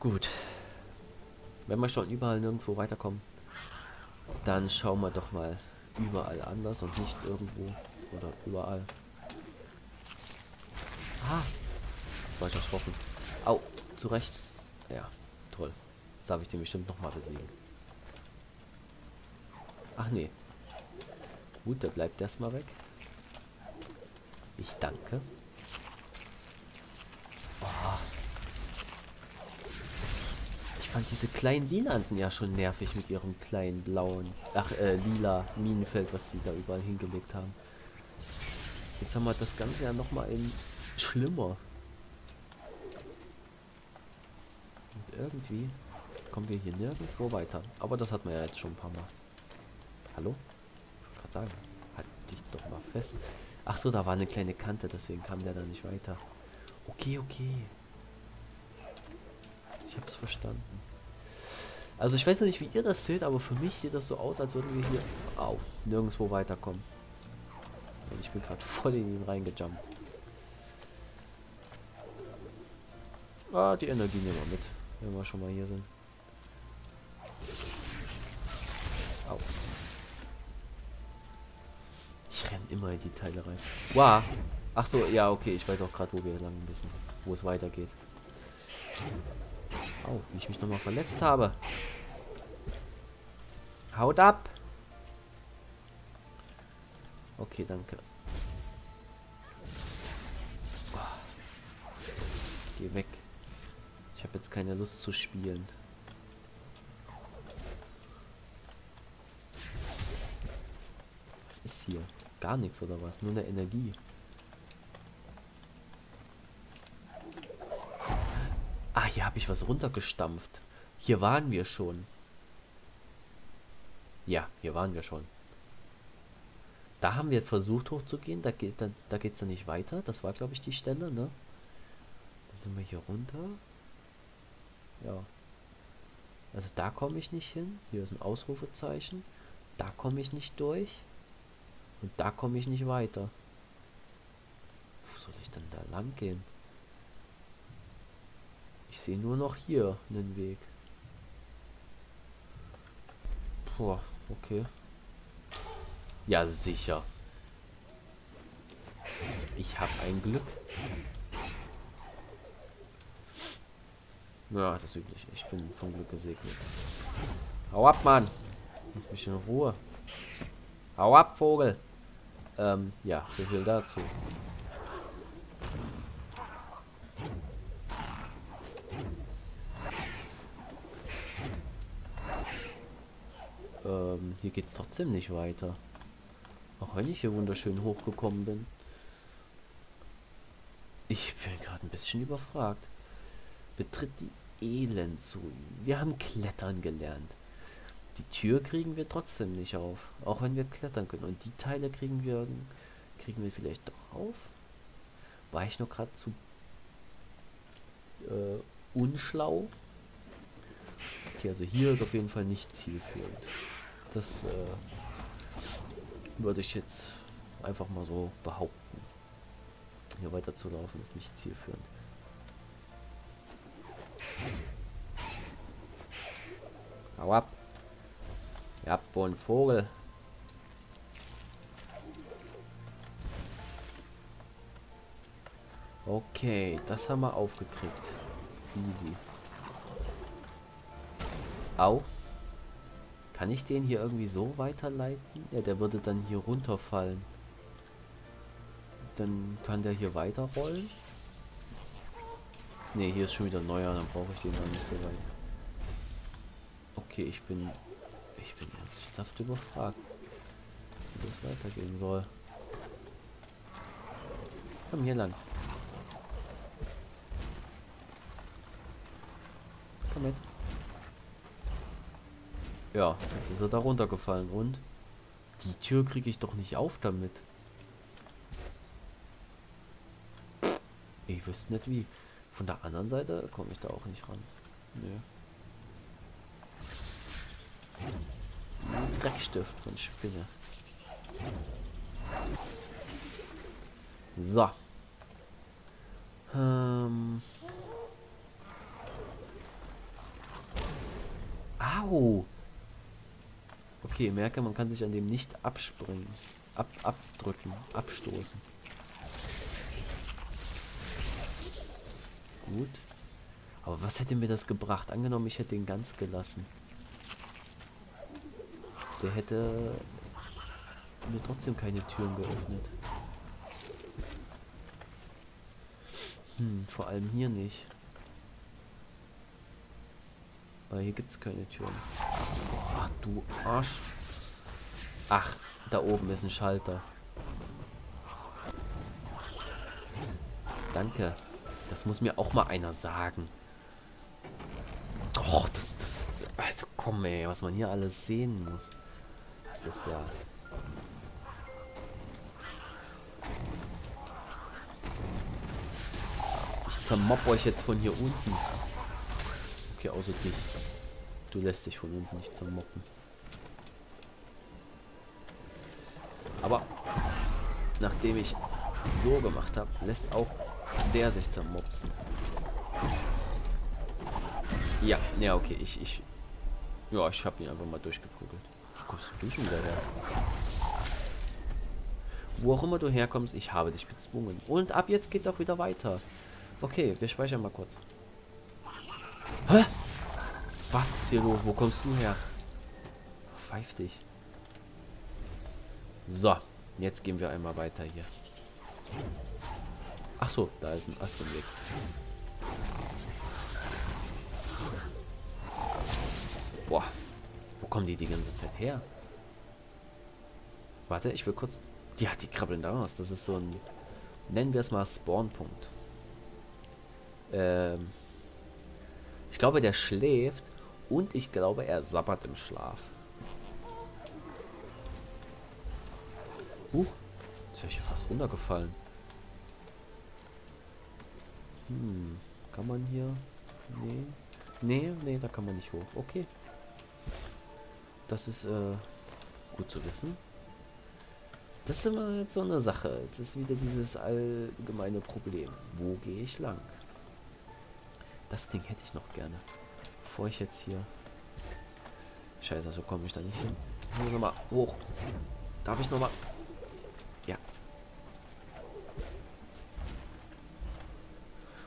Gut. Wenn wir schon überall nirgendwo weiterkommen, dann schauen wir doch mal überall anders und nicht irgendwo oder überall. Ah, war ich erschrocken. Au, zu Recht. Ja, toll. Das darf ich den bestimmt noch mal besiegen. Ach nee. Gut, der bleibt erstmal weg. Ich danke. Oh. Ich fand diese kleinen Linanten ja schon nervig mit ihrem kleinen blauen, ach äh, lila Minenfeld, was sie da überall hingelegt haben. Jetzt haben wir das Ganze ja nochmal in schlimmer. Und irgendwie kommen wir hier nirgendwo weiter. Aber das hat man ja jetzt schon ein paar Mal. Hallo? Ich gerade sagen, halt dich doch mal fest. Ach so, da war eine kleine Kante, deswegen kam der da nicht weiter. Okay, okay. Ich hab's verstanden. Also ich weiß noch nicht, wie ihr das seht, aber für mich sieht das so aus, als würden wir hier auf nirgendwo weiterkommen. Und ich bin gerade voll in ihn reingejumpt. Ah, die Energie nehmen wir mit, wenn wir schon mal hier sind. Au. Ich renn immer in die Teile rein. Wow. Ach so, ja, okay, ich weiß auch gerade, wo wir lang müssen. Wo es weitergeht. Au, wie ich mich nochmal verletzt habe. Haut ab. Okay, danke. Oh. Geh weg. Ich habe jetzt keine Lust zu spielen. Was ist hier? Gar nichts oder was? Nur eine Energie. Hier habe ich was runtergestampft. Hier waren wir schon. Ja, hier waren wir schon. Da haben wir versucht hochzugehen. Da geht dann, da geht's dann nicht weiter. Das war, glaube ich, die Stelle, ne? Dann sind wir hier runter. Ja. Also da komme ich nicht hin. Hier ist ein Ausrufezeichen. Da komme ich nicht durch. Und da komme ich nicht weiter. Wo soll ich denn da lang gehen? Ich sehe nur noch hier einen Weg. Boah, okay. Ja, sicher. Ich habe ein Glück. Ja, das übliche. Ich bin vom Glück gesegnet. Hau ab, Mann. Lass mich in Ruhe. Hau ab, Vogel. Ähm, ja, so viel dazu. Ähm, hier geht's trotzdem nicht weiter. Auch wenn ich hier wunderschön hochgekommen bin. Ich bin gerade ein bisschen überfragt. Betritt die Elendsuin. Wir haben Klettern gelernt. Die Tür kriegen wir trotzdem nicht auf. Auch wenn wir klettern können. Und die Teile kriegen wir kriegen wir vielleicht doch auf. War ich noch gerade zu äh, unschlau? Okay, also hier ist auf jeden Fall nicht zielführend. Das äh, würde ich jetzt einfach mal so behaupten. Hier weiter zu laufen ist nicht zielführend. Hau ab. Ihr habt wohl einen Vogel. Okay, das haben wir aufgekriegt. Easy. Au. Kann ich den hier irgendwie so weiterleiten? Ja, der würde dann hier runterfallen. Dann kann der hier weiterrollen. Ne, hier ist schon wieder neuer, dann brauche ich den dann nicht so weit. Okay, ich bin ich bin ernsthaft überfragt, wie das weitergehen soll. Komm hier lang. Komm mit. Ja, jetzt ist er da runtergefallen und die Tür kriege ich doch nicht auf damit. Ich wüsste nicht wie. Von der anderen Seite komme ich da auch nicht ran. Nee. Dreckstift von Spinne. So. Au! Okay, merke, man kann sich an dem nicht abspringen. Ab, abdrücken, abstoßen. Gut. Aber was hätte mir das gebracht? Angenommen, ich hätte ihn ganz gelassen. Der hätte mir trotzdem keine Türen geöffnet. Hm, vor allem hier nicht. Weil hier gibt es keine Türen. Ach, du Arsch. Ach, da oben ist ein Schalter. Danke. Das muss mir auch mal einer sagen. Och, das, das... Also komm ey, was man hier alles sehen muss. Das ist ja... Ich zermobb euch jetzt von hier unten. Okay, außer dich. Du lässt dich von unten nicht zermoppen. Aber nachdem ich so gemacht habe, lässt auch der sich zermopsen. Ja, ja, okay, ich, ich, ja, ich habe ihn einfach mal durchgeprügelt. Wo kommst du schon wieder her? Wo auch immer du herkommst, ich habe dich bezwungen. Und ab jetzt geht's auch wieder weiter. Okay, wir speichern mal kurz. Hä? Was ist hier los? Wo kommst du her? Pfeif dich. So, jetzt gehen wir einmal weiter hier. Ach so, da ist ein Astronweg. Boah, wo kommen die die ganze Zeit her? Warte, ich will kurz... Ja, die krabbeln da raus. Das ist so ein... Nennen wir es mal Spawnpunkt. Ähm... Ich glaube, der schläft und ich glaube, er sabbert im Schlaf. Uh, jetzt wäre ich fast runtergefallen. Hm, kann man hier? Nee. Nee, nee, da kann man nicht hoch. Okay. Das ist äh, gut zu wissen. Das ist immer jetzt so eine Sache. Jetzt ist wieder dieses allgemeine Problem. Wo gehe ich lang? Das Ding hätte ich noch gerne. Bevor ich jetzt hier... Scheiße, so komme ich da nicht hin. Ich muss nochmal hoch. Darf ich nochmal... Ja.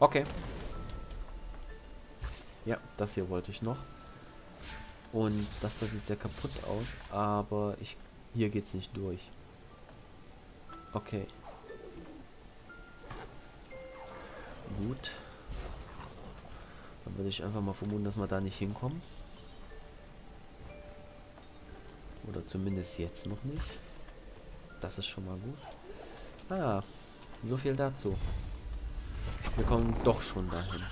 Okay. Ja, das hier wollte ich noch. Und das da sieht sehr kaputt aus, aber ich hier geht's nicht durch. Okay. Gut. Dann würde ich einfach mal vermuten, dass wir da nicht hinkommen. Oder zumindest jetzt noch nicht. Das ist schon mal gut. Ah, so viel dazu. Wir kommen doch schon dahin.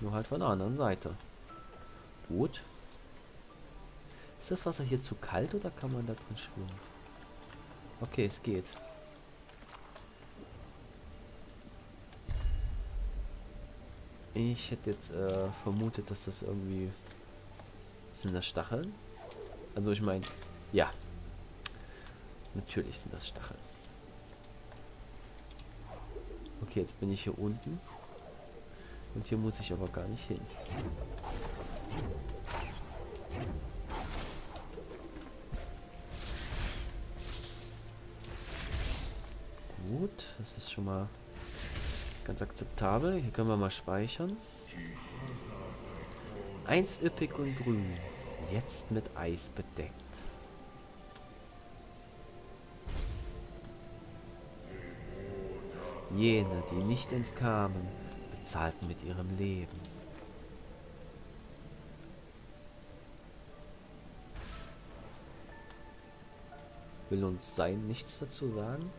Nur halt von der anderen Seite. Gut. Ist das Wasser hier zu kalt oder kann man da drin schwimmen? Okay, es geht. Ich hätte jetzt äh, vermutet, dass das irgendwie... Sind das Stacheln? Also ich meine, ja. Natürlich sind das Stacheln. Okay, jetzt bin ich hier unten. Und hier muss ich aber gar nicht hin. Gut, das ist schon mal Ganz akzeptabel. Hier können wir mal speichern. Eins üppig und grün. Jetzt mit Eis bedeckt. Jene, die nicht entkamen, bezahlten mit ihrem Leben. Will uns sein nichts dazu sagen?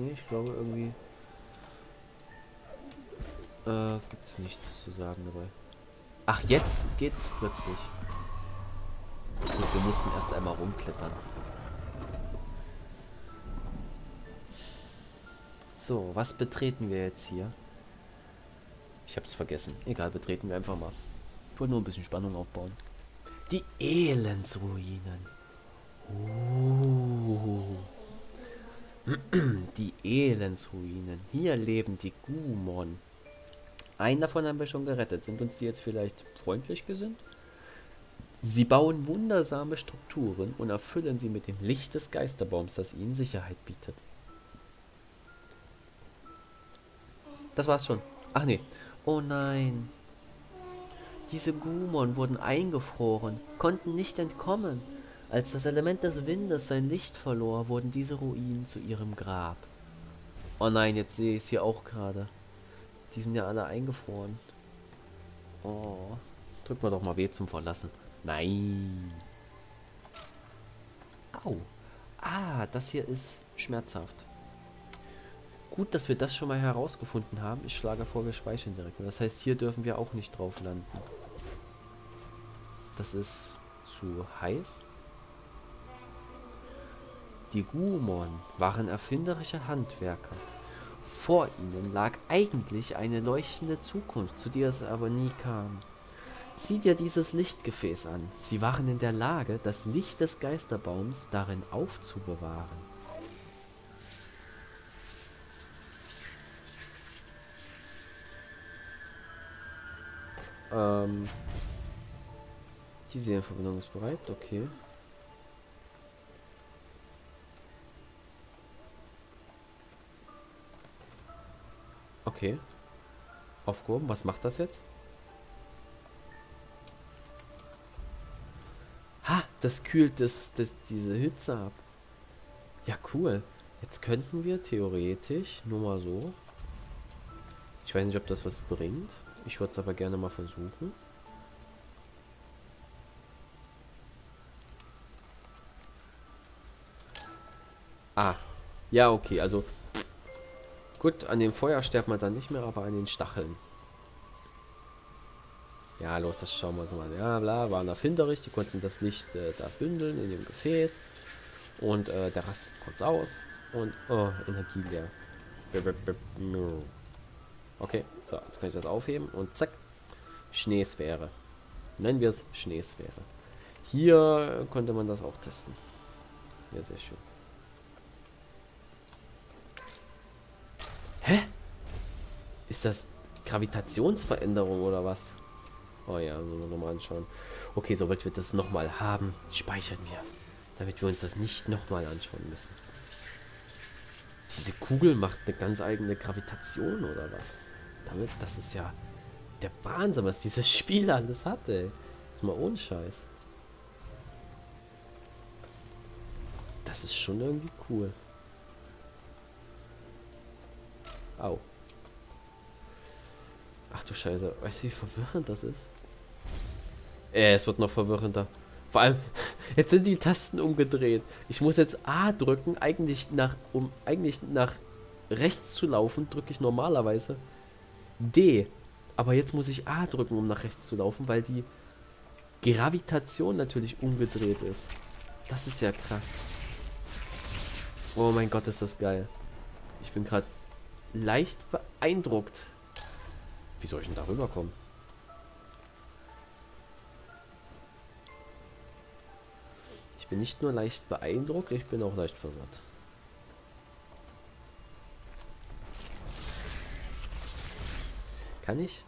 Nee, ich glaube irgendwie äh, gibt es nichts zu sagen dabei. Ach, jetzt geht's plötzlich. Gut, wir mussten erst einmal rumklettern. So, was betreten wir jetzt hier? Ich hab's vergessen. Egal, betreten wir einfach mal. Ich wollte nur ein bisschen Spannung aufbauen. Die Elendsruinen. Oh. Die Elendsruinen. Hier leben die Gumon. Einen davon haben wir schon gerettet. Sind uns die jetzt vielleicht freundlich gesinnt? Sie bauen wundersame Strukturen und erfüllen sie mit dem Licht des Geisterbaums, das ihnen Sicherheit bietet. Das war's schon. Ach nee. Oh nein. Diese Gumon wurden eingefroren, konnten nicht entkommen. Als das Element des Windes sein Licht verlor, wurden diese Ruinen zu ihrem Grab. Oh nein, jetzt sehe ich es hier auch gerade. Die sind ja alle eingefroren. Oh. Drück mal doch mal weh zum Verlassen. Nein. Au. Ah, das hier ist schmerzhaft. Gut, dass wir das schon mal herausgefunden haben. Ich schlage vor, wir speichern direkt. Das heißt, hier dürfen wir auch nicht drauf landen. Das ist zu heiß. Die Gumon waren erfinderische Handwerker. Vor ihnen lag eigentlich eine leuchtende Zukunft, zu der es aber nie kam. Sieh dir dieses Lichtgefäß an. Sie waren in der Lage, das Licht des Geisterbaums darin aufzubewahren. Ähm, die Serienverbindung ist bereit, okay. Okay. Aufgehoben, was macht das jetzt? Ha, das kühlt das, das, diese Hitze ab. Ja, cool. Jetzt könnten wir theoretisch, nur mal so. Ich weiß nicht, ob das was bringt. Ich würde es aber gerne mal versuchen. Ah. Ja, okay, also... Gut, an dem Feuer sterbt man dann nicht mehr, aber an den Stacheln. Ja, los, das schauen wir uns mal. Ja, bla, waren erfinderisch, die konnten das Licht äh, da bündeln in dem Gefäß. Und äh, der rastet kurz aus. Und, oh, Energie leer. Okay, so, jetzt kann ich das aufheben und zack, Schneesphäre. Nennen wir es Schneesphäre. Hier konnte man das auch testen. Ja, sehr schön. Hä? Ist das Gravitationsveränderung oder was? Oh ja, sollen wir nochmal anschauen. Okay, sobald wir das nochmal haben, speichern wir. Damit wir uns das nicht nochmal anschauen müssen. Diese Kugel macht eine ganz eigene Gravitation oder was? damit. Das ist ja der Wahnsinn, was dieses Spiel alles hat, ey. Ist mal ohne Scheiß. Das ist schon irgendwie cool. Au. Ach du Scheiße. Weißt du, wie verwirrend das ist? Äh, es wird noch verwirrender. Vor allem, jetzt sind die Tasten umgedreht. Ich muss jetzt A drücken, eigentlich nach, um eigentlich nach rechts zu laufen, drücke ich normalerweise D. Aber jetzt muss ich A drücken, um nach rechts zu laufen, weil die Gravitation natürlich umgedreht ist. Das ist ja krass. Oh mein Gott, ist das geil. Ich bin gerade leicht beeindruckt. Wie soll ich denn da rüberkommen? Ich bin nicht nur leicht beeindruckt, ich bin auch leicht verwirrt. Kann ich?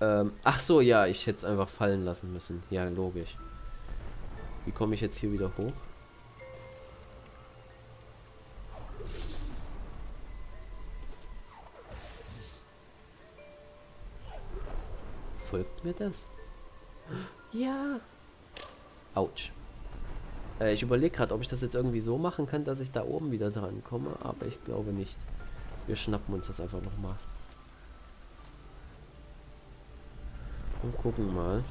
Ähm, ach so, ja, ich hätte es einfach fallen lassen müssen. Ja, logisch. Wie komme ich jetzt hier wieder hoch? Folgt mir das? Ja. Autsch. Äh, ich überlege gerade, ob ich das jetzt irgendwie so machen kann, dass ich da oben wieder dran komme, aber ich glaube nicht. Wir schnappen uns das einfach nochmal. Und gucken mal.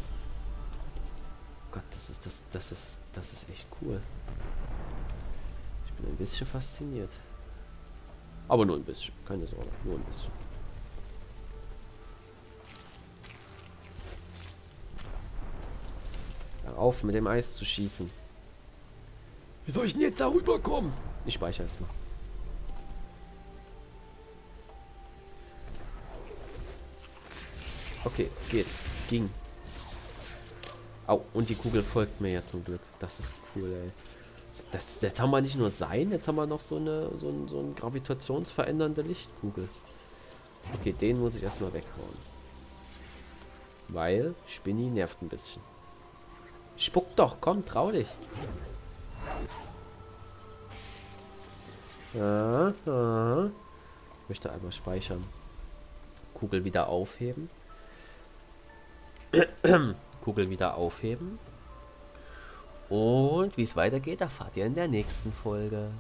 Gott, das ist das, das ist, das ist echt cool. Ich bin ein bisschen fasziniert. Aber nur ein bisschen, keine Sorge, nur ein bisschen. auf mit dem Eis zu schießen. Wie soll ich denn jetzt darüber kommen? Ich speichere erstmal. Okay, geht. ging. Au, und die Kugel folgt mir ja zum Glück. Das ist cool, ey. Das, jetzt haben wir nicht nur sein, jetzt haben wir noch so eine so, ein, so eine gravitationsverändernde Lichtkugel. Okay, den muss ich erstmal weghauen. Weil Spinny nervt ein bisschen. Spuck doch, komm, trau dich. Ja, ja. Ich möchte einmal speichern. Kugel wieder aufheben. Kugel wieder aufheben. Und wie es weitergeht, erfahrt ihr in der nächsten Folge.